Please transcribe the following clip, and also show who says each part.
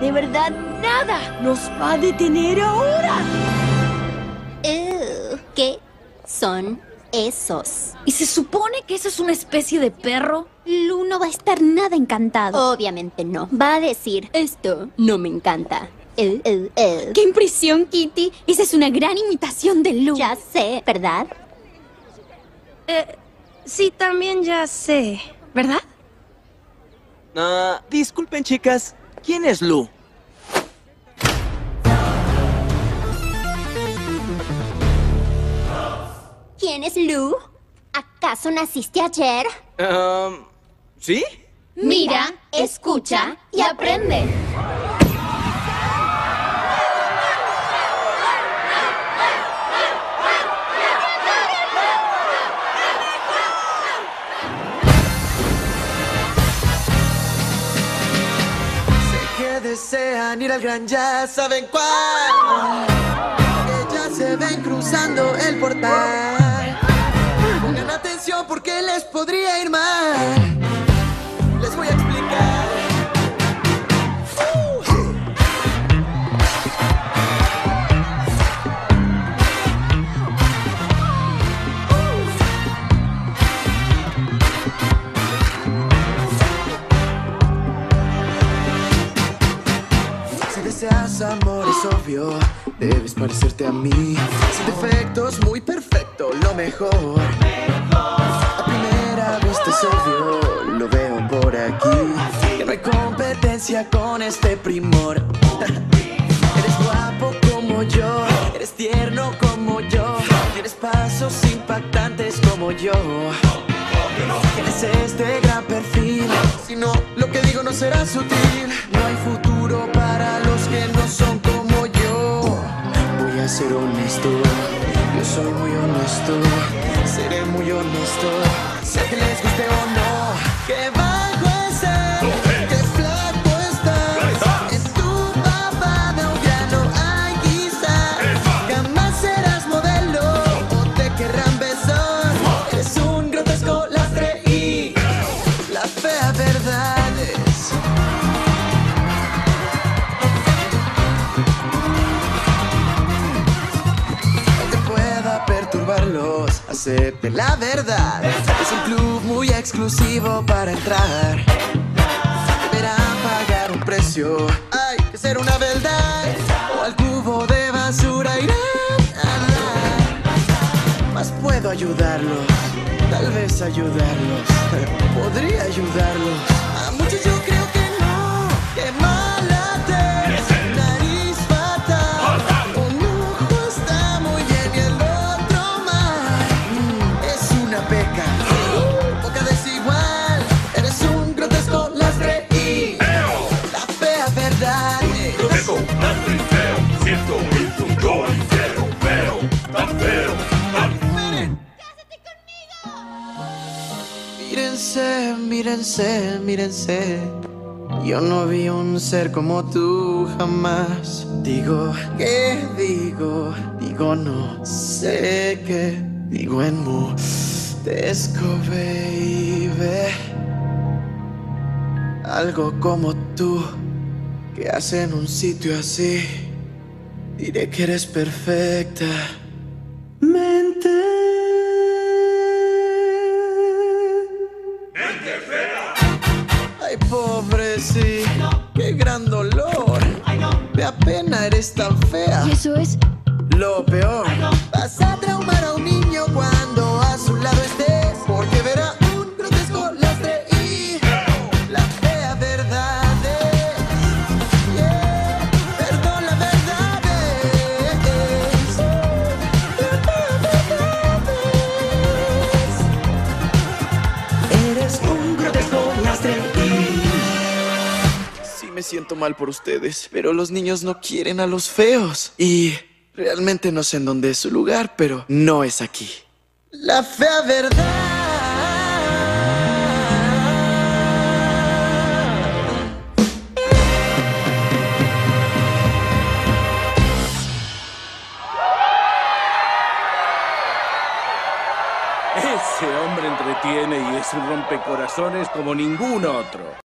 Speaker 1: De verdad, nada nos va a detener ahora.
Speaker 2: Uh, ¿Qué son esos?
Speaker 1: ¿Y se supone que eso es una especie de perro?
Speaker 2: Lu no va a estar nada encantado. Obviamente no. Va a decir, esto no me encanta. Uh, uh, uh.
Speaker 3: ¡Qué impresión, Kitty! Esa es una gran imitación de Lu.
Speaker 2: Ya sé, ¿verdad?
Speaker 1: Eh, sí, también ya sé. ¿Verdad?
Speaker 4: Ah, disculpen, chicas. ¿Quién es Lu?
Speaker 2: ¿Quién es Lu? ¿Acaso naciste ayer?
Speaker 4: Um, ¿Sí?
Speaker 2: Mira, escucha y aprende.
Speaker 5: Ir al gran ya saben cuál. Que ya se ven cruzando el portal. Pongan atención porque les podría ir mal. Deseas amor es obvio, debes parecerte a mí. Sin defectos, muy perfecto, lo mejor. A primera vista es obvio, lo veo por aquí. Que no hay competencia con este primor. Eres guapo como yo, eres tierno como yo, tienes pasos impactantes como yo. Tienes este gran perfil, si no, lo que digo no será sutil. No hay futuro para los yo soy muy honesto, seré muy honesto. Sé que les guste o no, la verdad. Es un club muy exclusivo para entrar. Deberán pagar un precio. Hay que ser una verdad. O al cubo de basura irán a. Más puedo ayudarlos. Tal vez ayudarlos. Podría ayudarlos. Verdad. es-
Speaker 6: Grotesco, lastre y feo. Siento mi yo y feo, feo, tan feo, tan
Speaker 5: Mírense, mírense, mírense. Yo no vi un ser como tú jamás. Digo, ¿qué digo? Digo, no sé qué. Digo en mu. baby. Algo como tú, que hace en un sitio así. Diré que eres perfecta. Ay, pobre, sí. Qué gran dolor. Me apena, eres tan fea.
Speaker 3: Y eso es
Speaker 5: Lo peor. Vas a traumar a un niño cuando a su lado estés. Me siento mal por ustedes, pero los niños no quieren a los feos. Y realmente no sé en dónde es su lugar, pero no es aquí. La fea verdad.
Speaker 7: Ese hombre entretiene y es un rompecorazones como ningún otro.